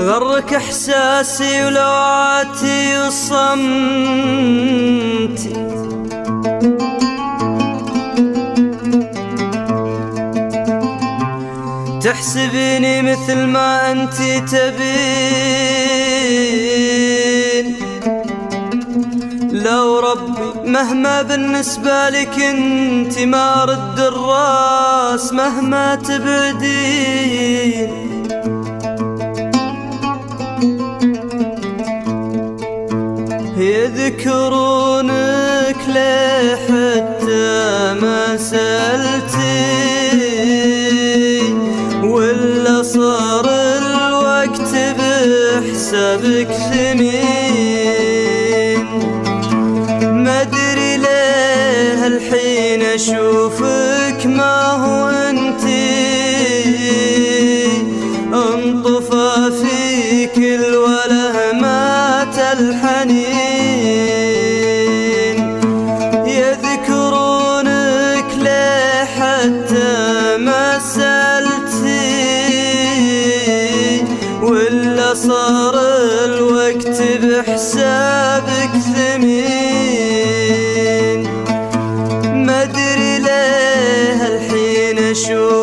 غرك إحساسي ولوعتي وصمتي تحسبيني مثل ما انت تبين لو ربي مهما بالنسبة لك انت ما رد الراس مهما تبعدين يذكرونك ليه حتى ما سألتي ولا صار الوقت بحسابك. صار الوقت بحسابك ثمين. ما أدري ليه الحين اشوفك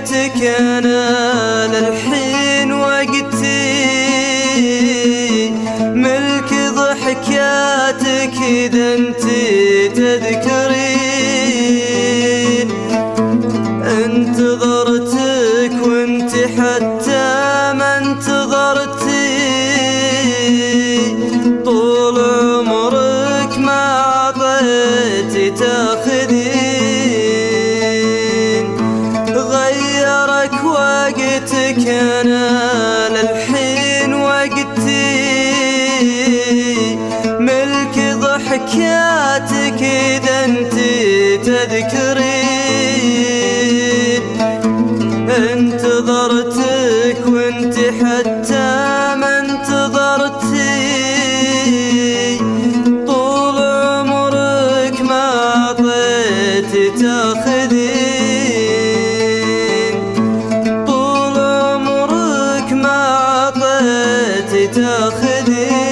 وقتك أنا للحين وقتي. ملك ضحكاتك إذا أنت تذكرين. وقتك أنا للحين وقتي. ملك ضحكاتك إذا أنت تذكرين انتظرتك وأنت حتى ما انتظرتي. طول عمرك ما عطيتي عطيتي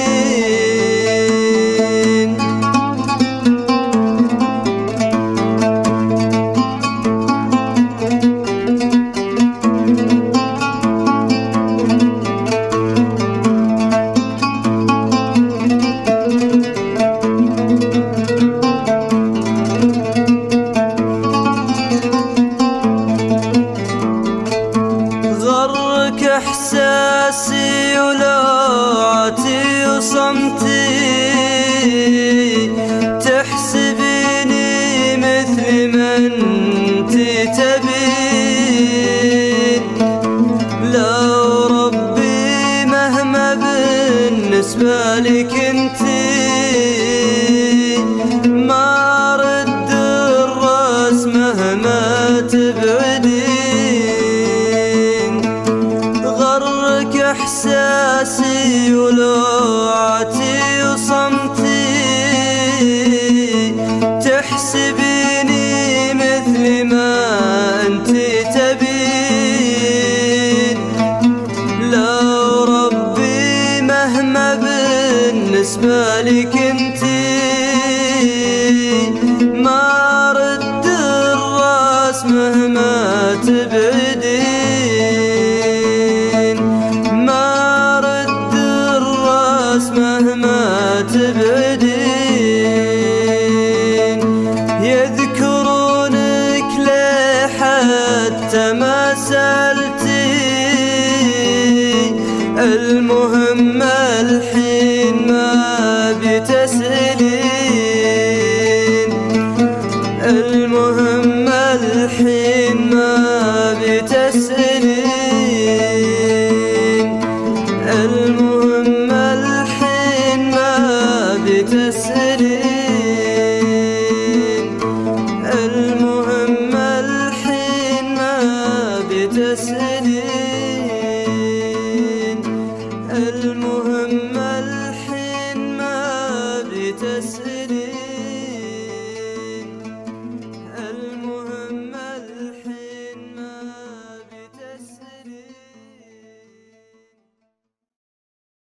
بالنسبة لك انت؟ ما رد الرأس مهما تبعدين. غرك إحساسي ولوعتي وصمتي. بالنسبة لك انتي ما رد الرأس مهما تبعدين ما رد الرأس مهما تبعدين المهمة الحين ما بتسألين. المهمة الحين ما بتسألين. it is.